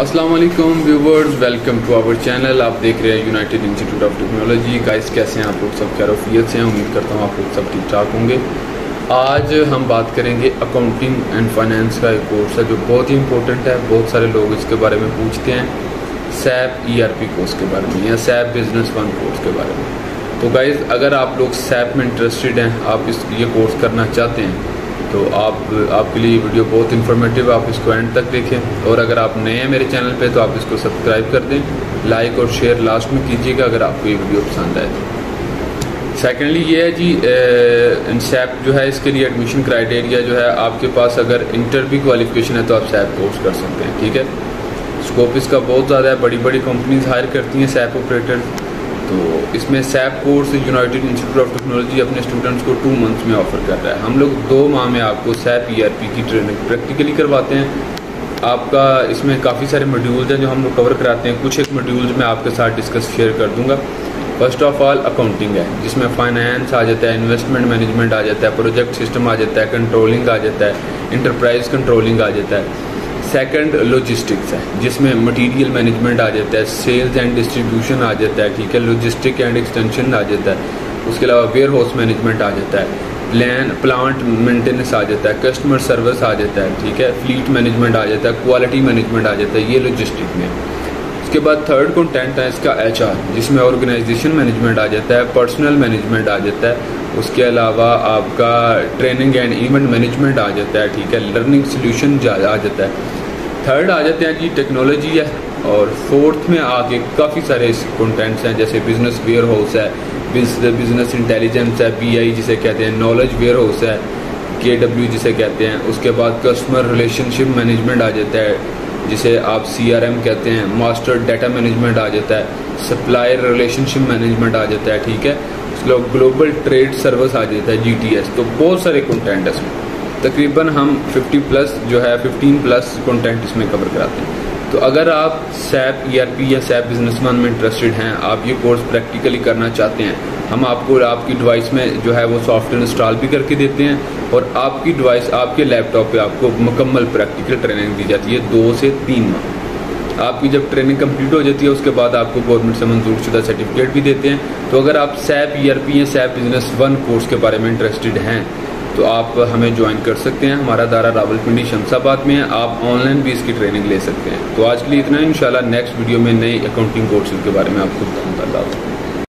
अस्सलाम वालेकुम viewers welcome to our channel आप देख रहे हैं united institute of technology guys कैसे हैं आप लोग? सब खैरोफियत से हैं। उम्मीद करता हूँ आप लोग सब ठीक ठाक होंगे। आज हम बात करेंगे अकाउंटिंग एंड फाइनेंस का एक कोर्स है, जो बहुत ही इंपॉर्टेंट है। बहुत सारे लोग इसके बारे में पूछते हैं। सैप ईआरपी कोर्स के बारे में या सैप बिज़नेस वन कोर्स के बारे में। तो गाइज़ अगर आप लोग सैप में इंटरेस्टेड हैं, आप इस, ये कोर्स करना चाहते हैं तो आप, आपके लिए वीडियो बहुत इन्फॉर्मेटिव है, आप इसको एंड तक देखें। और अगर आप नए हैं मेरे चैनल पे तो आप इसको सब्सक्राइब कर दें। लाइक और शेयर लास्ट में कीजिएगा अगर आपको ये वीडियो पसंद आए तो। सेकेंडली ये है जी सैप जो है, इसके लिए एडमिशन क्राइटेरिया जो है, आपके पास अगर इंटर भी क्वालिफिकेशन है तो आप सैप कोर्स कर सकते हैं, ठीक है? स्कोप इसका बहुत ज़्यादा है बड़ी बड़ी कंपनीज़ हायर करती हैं सैप ऑपरेटर तो इसमें SAP course united institute of technology अपने स्टूडेंट्स को टू मंथ्स में ऑफ़र कर रहा है। हम लोग दो माह में आपको सैप ईआरपी की ट्रेनिंग प्रैक्टिकली करवाते हैं। आपका इसमें काफ़ी सारे मॉड्यूल्स हैं जो हम लोग कवर कराते हैं। कुछ एक मॉड्यूल्स मैं आपके साथ डिस्कस शेयर कर दूँगा। फ़र्स्ट ऑफ़ ऑल अकाउंटिंग है, जिसमें फाइनेंस आ जाता है इन्वेस्टमेंट मैनेजमेंट आ जाता है प्रोजेक्ट सिस्टम आ जाता है कंट्रोलिंग आ जाता है इंटरप्राइज कंट्रोलिंग आ जाता है। सेकंड लॉजिस्टिक्स है जिसमें मटेरियल मैनेजमेंट आ जाता है सेल्स एंड डिस्ट्रीब्यूशन आ जाता है ठीक है लॉजिस्टिक एंड एक्सटेंशन आ जाता है उसके अलावा वेयर हाउस मैनेजमेंट आ जाता है प्लान प्लांट मेंटेनेंस आ जाता है कस्टमर सर्विस आ जाता है ठीक है फ्लीट मैनेजमेंट आ जाता है क्वालिटी मैनेजमेंट आ जाता है ये लॉजिस्टिक में उसके बाद थर्ड कंटेंट है इसका एचआर जिसमें ऑर्गेनाइजेशन मैनेजमेंट आ जाता है पर्सनल मैनेजमेंट आ जाता है उसके अलावा आपका ट्रेनिंग एंड इवेंट मैनेजमेंट आ जाता है, ठीक है? लर्निंग सोल्यूशन आ जाता है। थर्ड आ जाते हैं जी टेक्नोलॉजी है। और फोर्थ में आगे काफ़ी सारे कंटेंट्स हैं, जैसे बिज़नेस वेयर हाउस है बिज़नेस इंटेलिजेंस है बीआई जिसे कहते हैं नॉलेज वेयर हाउस है के डब्ल्यू जिसे कहते हैं। उसके बाद कस्टमर रिलेशनशिप मैनेजमेंट आ जाता है, जिसे आप सी आर एम कहते हैं मास्टर डाटा मैनेजमेंट आ जाता है सप्लायर रिलेशनशिप मैनेजमेंट आ जाता है, ठीक है? ग्लोबल ट्रेड सर्विस आ जाता है जी टी एस तो बहुत सारे कंटेंट है इसमें। तकरीबन हम 50 प्लस जो है 15 प्लस कंटेंट इसमें कवर कराते हैं। तो अगर आप सैप ईआरपी या सैप बिज़नेस वन में इंटरेस्टेड हैं, आप ये कोर्स प्रैक्टिकली करना चाहते हैं, हम आपको आपकी डिवाइस में जो है, वो सॉफ्टवेयर इंस्टॉल भी करके देते हैं और आपकी डिवाइस आपके लैपटॉप पे आपको मुकम्मल प्रैक्टिकल ट्रेनिंग दी जाती है, दो से तीन माह। आपकी जब ट्रेनिंग कंप्लीट हो जाती है, उसके बाद आपको गवर्नमेंट से मंजूर शुदा सर्टिफिकेट भी देते हैं। तो अगर आप सैप ईआरपी या सैप बिज़नेस वन कोर्स के बारे में इंटरेस्टेड हैं तो आप हमें ज्वाइन कर सकते हैं। हमारा दारा रावलपिंडी शमसाबाद में है। आप ऑनलाइन भी इसकी ट्रेनिंग ले सकते हैं। तो आज के लिए इतना इंशाल्लाह नेक्स्ट वीडियो में नई अकाउंटिंग कोर्सेज के बारे में आपको बताऊँगा।